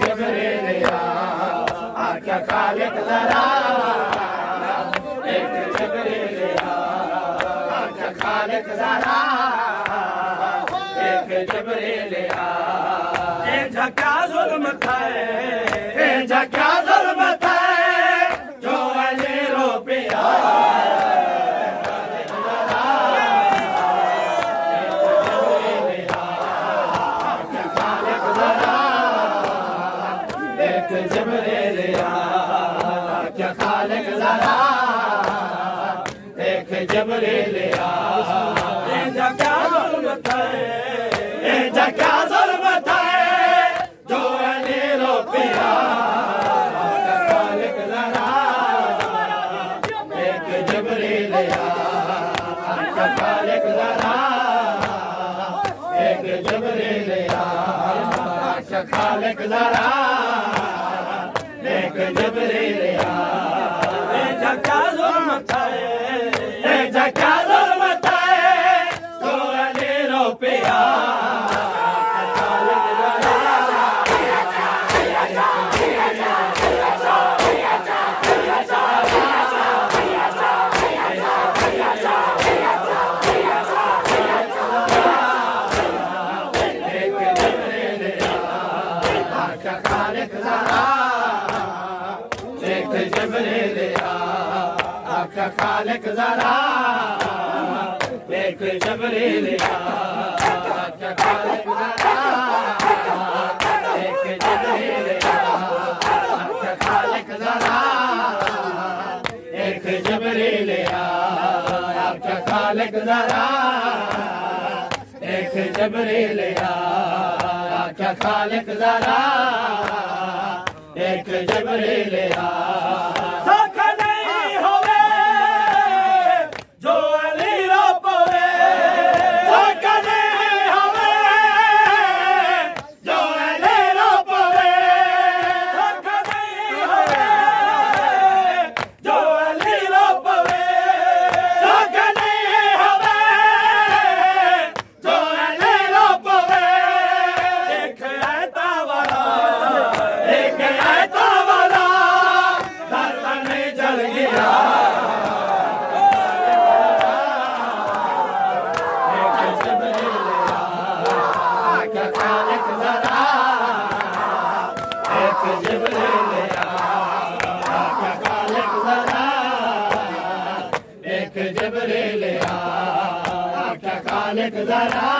जबरील आख्या खालिक जरा देख जबरील क्या जुल्म था क्या जुल्म था जो अली रो पिया खालिक जरा देख जबरील क्या खालिक जरा देख जबरील क्या खालिक जरा देख जबरील क्या जुल्म था खालिक जरा देख जबरील आख्या खालिक जरा आख्या खालिक जरा आख्या खालिक जरा देख जबरील जबरील आख्या खालिक जरा देख जबरील खालिक जरा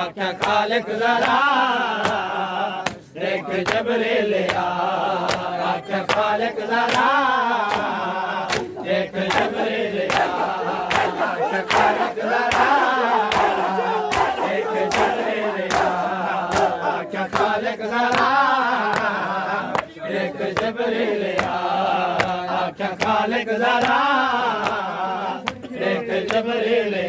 आख्या खालिक जरा। देख जबरील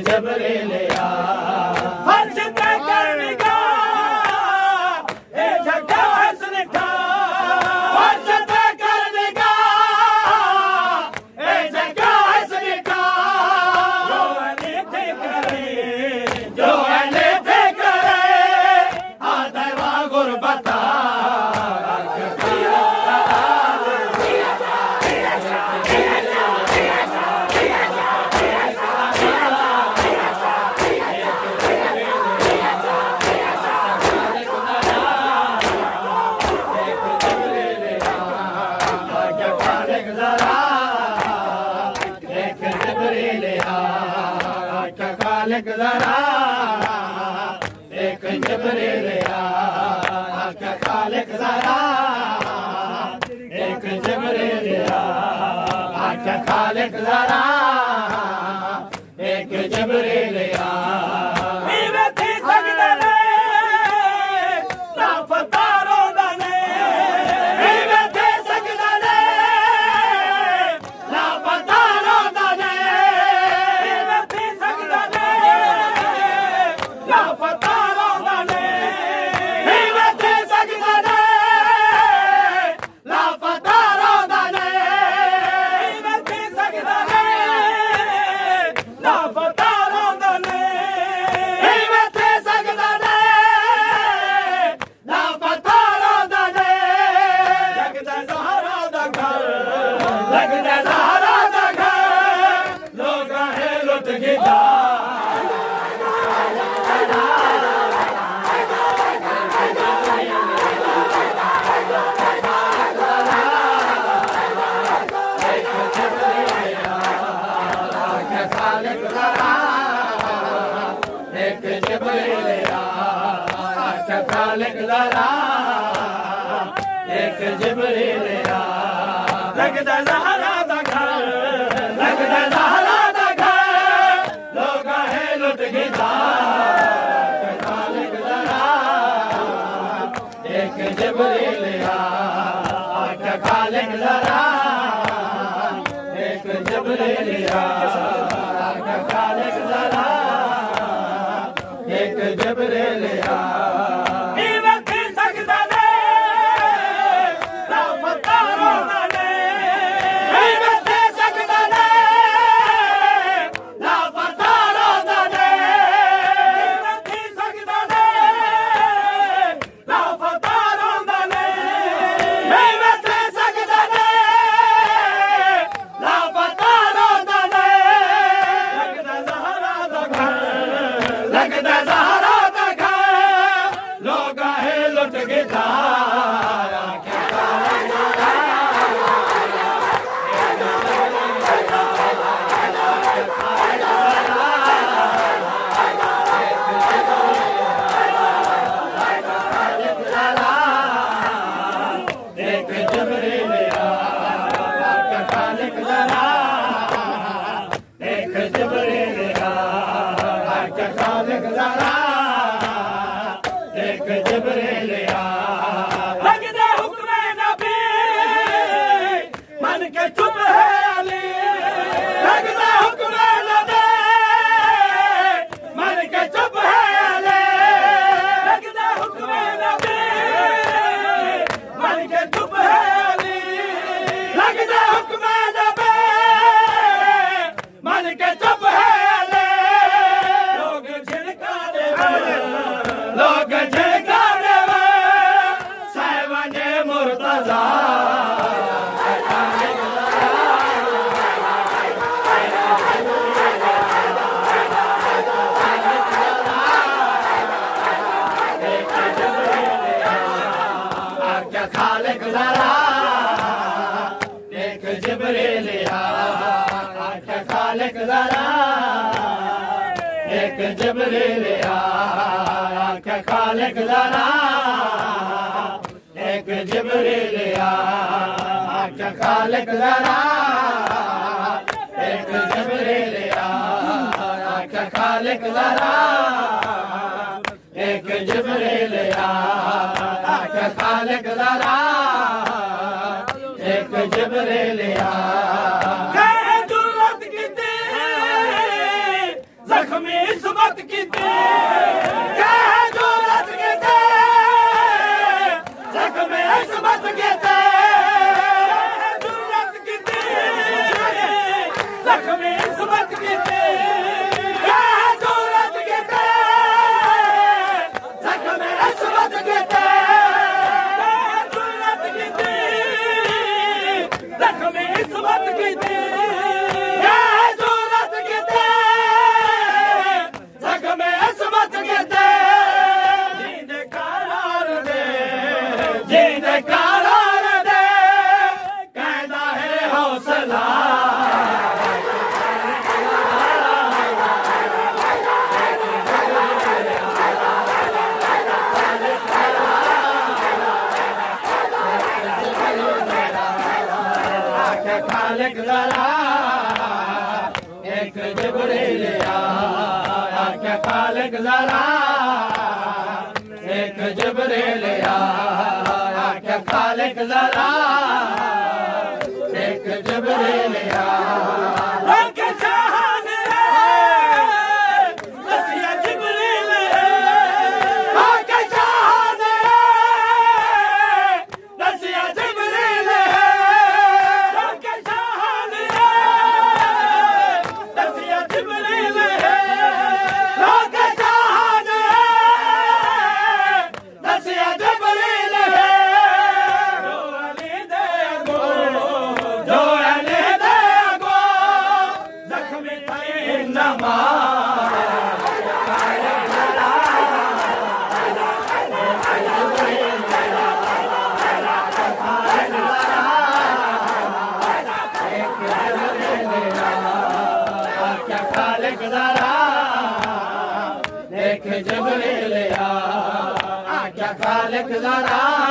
जबले लिया زارا هڪ چيرا تاليڪارا خالق آ تالڪڙا هڪ لڳندا बरे लिया कालक जबरे लया कखालकाना جبري ليا ڪڪالڪا ذرا ايڪ لڪال جبري ليا ڪڪالڪا هڪ جبري ليا دولت ڪکميش ایک زارا ایک جبریل آیا کیا خالق زارا देख